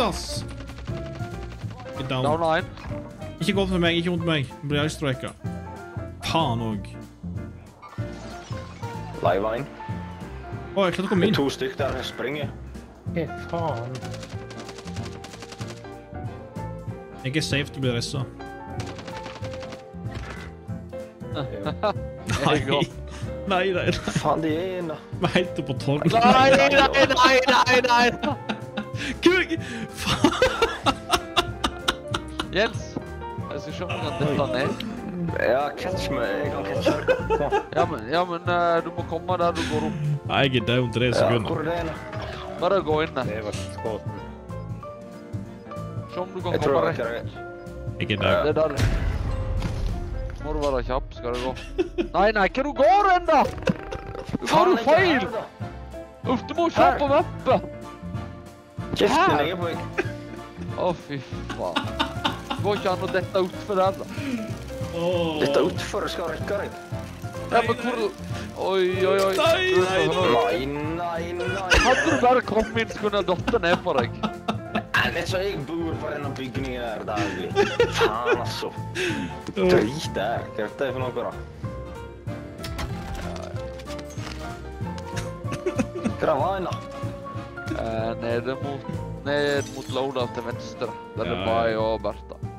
ass! Get down. Down line. Ikke gå for meg, ikke rundt meg. Jeg blir ice-strika. Faen òg. Live-line. Å, jeg klarte å komme Det inn. er to stykk der. Jeg springer. Hva faen. Jeg er safe til å bli ressa. Nei. Nei. Nei, nei. Faen, de er inne. Vi er helt oppe på tolv. Nei, nei, nei, nei, nei! Kuk! Jens, jeg skal se om jeg kan dette ned. Ja, catch meg. Jeg kan catche deg. Ja, men, ja, men uh, du må komme der du går opp. Nei, jeg er down tre sekunder. er henne? Bare gå inn der. Det var skåten. Se om du kan Jeg komme rett. Jeg er down. Det er der. Må du være kjapp, skal det gå. Nei, nei, hva du går hen da? Har du feil? Uff, du må se på mappet. Kjeften ligger på meg. Å, fy faen. Går ikke an å dette utfor der, da. Dette er utfor. Skal rekke deg. Ja, men hvor... Oi, oi, oi. Nei, nei, Nei, nei, nei. Hadde du bare kommet inn, så kunne jeg datt ned på deg. Vet du, så jeg bor på denne bygningen her daglig. Faen, altså. Drit der. Hva er dette for noe, da? Hva var den, da? Eh, nede mot... Ned mot Loda til venstre. Der det var jeg og Bertha.